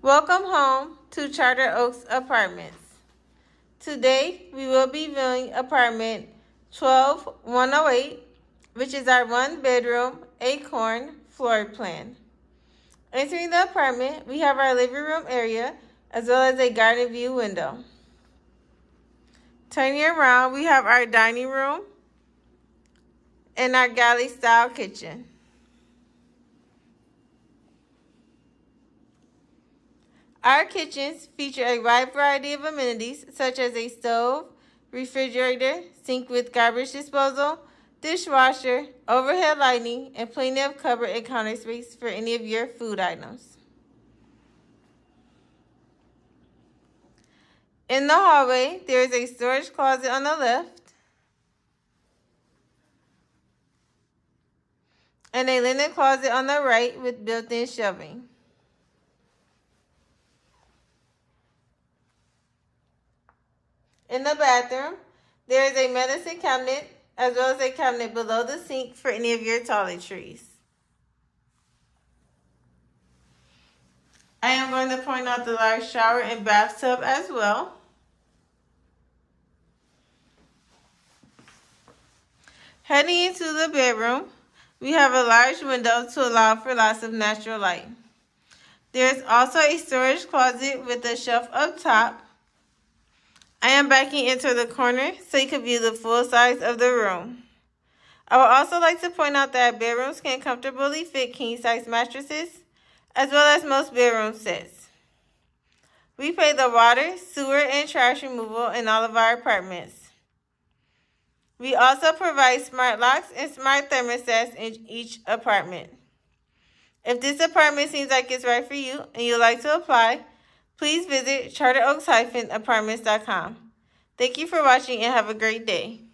Welcome home to Charter Oaks Apartments. Today we will be viewing apartment 12108, which is our one bedroom acorn floor plan. Entering the apartment, we have our living room area as well as a garden view window. Turning around, we have our dining room and our galley style kitchen. Our kitchens feature a wide variety of amenities such as a stove, refrigerator, sink with garbage disposal, dishwasher, overhead lighting, and plenty of cupboard and counter space for any of your food items. In the hallway, there is a storage closet on the left and a linen closet on the right with built-in shelving. In the bathroom, there is a medicine cabinet as well as a cabinet below the sink for any of your toiletries. I am going to point out the large shower and bathtub as well. Heading into the bedroom, we have a large window to allow for lots of natural light. There is also a storage closet with a shelf up top I am backing into the corner so you can view the full size of the room. I would also like to point out that bedrooms can comfortably fit king-size mattresses, as well as most bedroom sets. We pay the water, sewer, and trash removal in all of our apartments. We also provide smart locks and smart thermostats in each apartment. If this apartment seems like it's right for you and you'd like to apply, please visit charteroaks-apartments.com. Thank you for watching and have a great day.